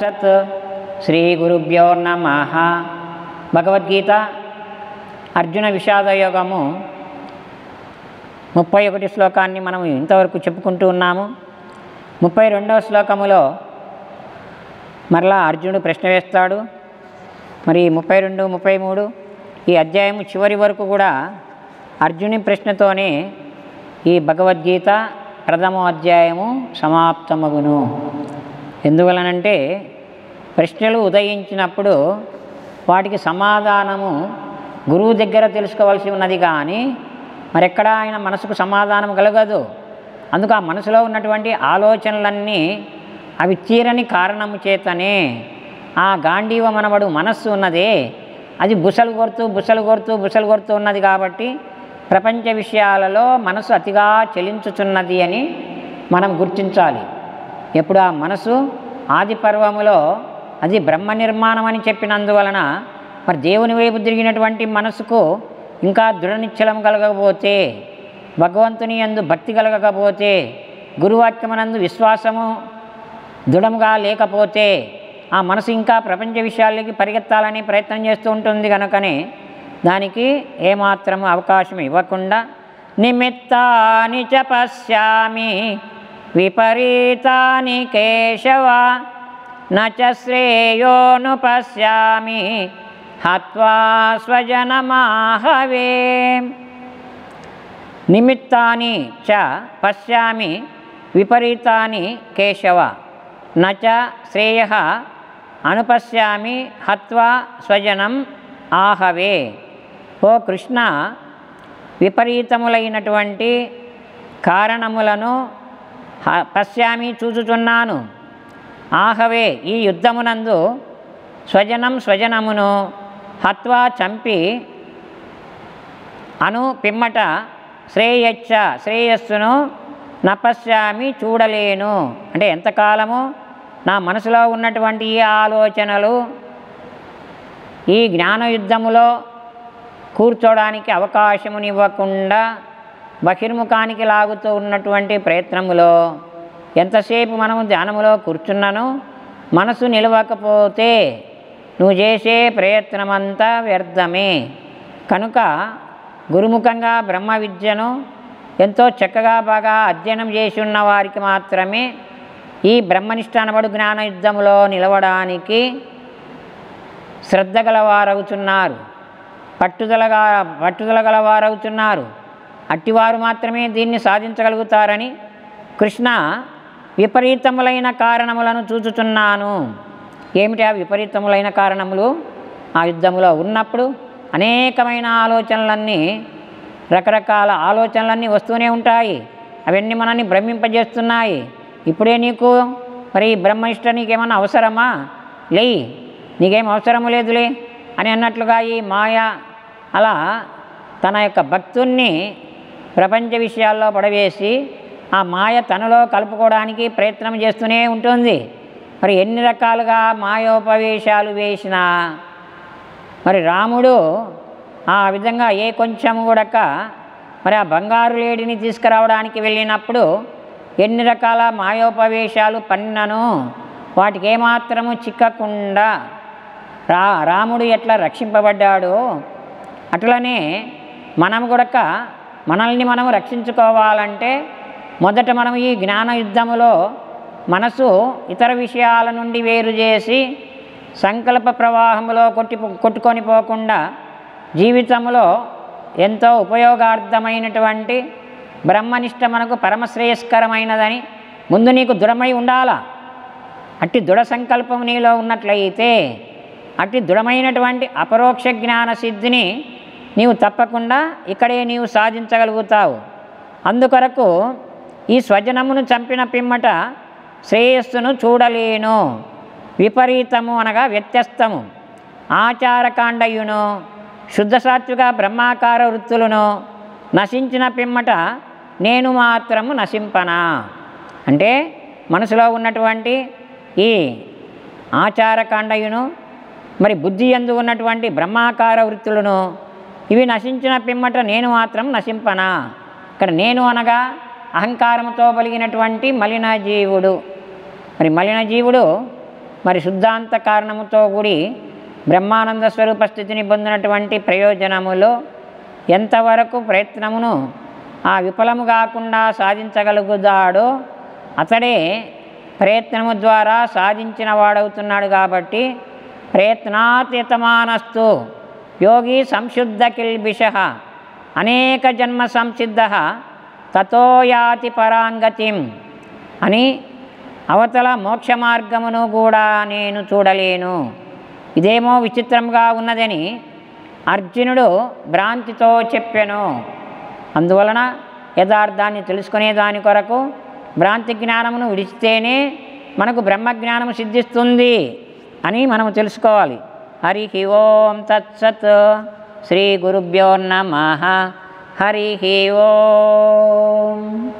సత్ శ్రీ గురుభ్యో నమ భగవద్గీత అర్జున విషాద యోగము ముప్పై ఒకటి శ్లోకాన్ని మనం ఇంతవరకు చెప్పుకుంటూ ఉన్నాము. ముప్పై రెండవ శ్లోకములో మరలా అర్జునుడు ప్రశ్న వేస్తాడు. మరి ముప్పై రెండు ముప్పై మూడు ఈ అధ్యాయం చివరి వరకు కూడా అర్జుని ప్రశ్నతోనే ఈ భగవద్గీత ప్రథమ అధ్యాయము సమాప్తమగును. ఎందువలనంటే ప్రశ్నలు ఉదయించినప్పుడు వాటికి సమాధానము గురువు దగ్గర తెలుసుకోవాల్సి ఉన్నది కానీ మరెక్కడా ఆయన మనసుకు సమాధానం కలగదు. అందుకు ఆ మనసులో ఉన్నటువంటి ఆలోచనలన్నీ అవి తీరని కారణము చేతనే ఆ గాంధీవ మనవడు మనస్సు ఉన్నదే. అది బుసలు కొడుతూ బుసలు కొడుతూ బుసలు కొడుతూ ఉన్నది కాబట్టి ప్రపంచ విషయాలలో మనసు అతిగా చెలించుచున్నది అని మనం గుర్తించాలి. ఎప్పుడు ఆ మనసు ఆది పర్వములో అది బ్రహ్మ నిర్మాణం అని చెప్పినందువలన మరి దేవుని వైపు తిరిగినటువంటి మనసుకు ఇంకా దృఢనిశ్చలం కలగకపోతే భగవంతుని యందు భక్తి కలగకపోతే గురువాక్యమునందు విశ్వాసము దృఢముగా లేకపోతే ఆ మనసు ఇంకా ప్రపంచ విషయాలకి పరిగెత్తాలని ప్రయత్నం చేస్తూ ఉంటుంది కనుకనే దానికి ఏమాత్రము అవకాశం ఇవ్వకుండా నిమిత్తాని చ పశ్యామి విపరీతాని కేశవ నచ శ్రేయోను పశ్యామి హత్వా స్వజనమాహవే. నిమిత్తాని చ పశ్యామి విపరీతాని కేశవ నచ శ్రేయ అనుపశ్యామి హత్వా స్వజనం ఆహవే. ఓ కృష్ణ విపరీతములైనటువంటి కారణములను పశ్యామి చూచుచున్నాను. ఆహవే ఈ యుద్ధమునందు స్వజనం స్వజనమును హత్వా చంపి అను పిమ్మట శ్రేయచ్చ శ్రేయస్సును నపశ్యామి చూడలేను. అంటే ఎంతకాలము నా మనసులో ఉన్నటువంటి ఈ ఆలోచనలు ఈ జ్ఞాన యుద్ధములో కూర్చోడానికి అవకాశమునివ్వకుండా బహిర్ముఖానికి లాగుతూ ఉన్నటువంటి ప్రయత్నములో ఎంతసేపు మనము ధ్యానములో కూర్చున్నాను మనసు నిలవకపోతే నువ్వు చేసే ప్రయత్నమంతా వ్యర్థమే. కనుక గురుముఖంగా బ్రహ్మ విద్యను ఎంతో చక్కగా బాగా అధ్యయనం చేసి ఉన్న వారికి మాత్రమే ఈ బ్రహ్మనిష్టానబడు జ్ఞాన యుద్ధంలో నిలవడానికి శ్రద్ధ గలవారవుతున్నారు పట్టుదలగా పట్టుదల గలవారవుతున్నారు అట్టివారు మాత్రమే దీన్ని సాధించగలుగుతారని కృష్ణ విపరీతములైన కారణములను చూచుచున్నాను. ఏమిటి ఆ విపరీతములైన కారణములు? ఆ యుద్ధములో ఉన్నప్పుడు అనేకమైన ఆలోచనలన్నీ రకరకాల ఆలోచనలన్నీ వస్తూనే ఉంటాయి. అవన్నీ మనల్ని భ్రమింపజేస్తున్నాయి. ఇప్పుడే నీకు మరి బ్రహ్మనిష్ట నీకేమన్నా అవసరమా? లేయి నీకేం అవసరము లేదులే అని అన్నట్లుగా ఈ మాయ అలా తన యొక్క భక్తుణ్ణి ప్రపంచ విషయాల్లో పడవేసి ఆ మాయ తనలో కలుపుకోవడానికి ప్రయత్నం చేస్తూనే ఉంటుంది. మరి ఎన్ని రకాలుగా మాయోపవేశాలు వేసినా మరి రాముడు ఆ విధంగా ఏ కొంచెం కూడక మరి ఆ బంగారు లేడిని తీసుకురావడానికి వెళ్ళినప్పుడు ఎన్ని రకాల మాయోపవేశాలు పన్నను వాటికి ఏమాత్రము చిక్కకుండా రా రాముడు ఎట్లా రక్షింపబడ్డాడో అట్లనే మనం కూడా మనల్ని మనం రక్షించుకోవాలంటే మొదట మనం ఈ జ్ఞాన యుద్ధములో మనసు ఇతర విషయాల నుండి వేరు చేసి సంకల్ప ప్రవాహంలో కొట్టి కొట్టుకొని పోకుండా జీవితంలో ఎంతో ఉపయోగార్థమైనటువంటి బ్రహ్మనిష్ట మనకు పరమశ్రేయస్కరమైనదని ముందు నీకు దృఢమై ఉండాలా? అట్టి దృఢ సంకల్పం నీలో ఉన్నట్లయితే అట్టి దృఢమైనటువంటి అపరోక్ష జ్ఞాన సిద్ధిని నీవు తప్పకుండా ఇక్కడే నీవు సాధించగలుగుతావు. అందుకొరకు ఈ స్వజనమును చంపిన పిమ్మట శ్రేయస్సును చూడలేను. విపరీతము అనగా వ్యత్యస్తము. ఆచారకాండయును శుద్ధ సాత్విక బ్రహ్మాకార వృత్తులను నశించిన పిమ్మట నేను మాత్రము నశింపనా? అంటే మనసులో ఉన్నటువంటి ఈ ఆచారకాండయును మరి బుద్ధి ఎందు ఉన్నటువంటి బ్రహ్మాకార వృత్తులను ఇవి నశించిన పిమ్మట నేను మాత్రం నశింపనా? ఇక్కడ నేను అనగా అహంకారంతో కలిగినటువంటి మలిన జీవుడు మరి మలిన జీవుడు మరి శుద్ధాంత కారణముతో కూడి బ్రహ్మానంద స్వరూప స్థితిని పొందినటువంటి ప్రయోజనములో ఎంతవరకు ప్రయత్నమును ఆ విఫలము కాకుండా సాధించగలుగుతాడో అతడే ప్రయత్నము ద్వారా సాధించిన వాడవుతున్నాడు కాబట్టి ప్రయత్నాతీతమానస్తు యోగి సంశుద్ధ కిల్బిష అనేక జన్మ సంసిద్ధ. తతోయాతి పరాంగతిం. అని అవతల మోక్ష మార్గమును కూడా నేను చూడలేను. ఇదేమో విచిత్రంగా ఉన్నదని అర్జునుడు భ్రాంతితో చెప్పెను. అందువలన యథార్థాన్ని తెలుసుకునే దాని కొరకు భ్రాంతి జ్ఞానమును విడిస్తేనే మనకు బ్రహ్మజ్ఞానము సిద్ధిస్తుంది అని మనము తెలుసుకోవాలి. हरिः ओं तत्सत् श्रीगुरुभ्यो नमः। हरिः ओम्।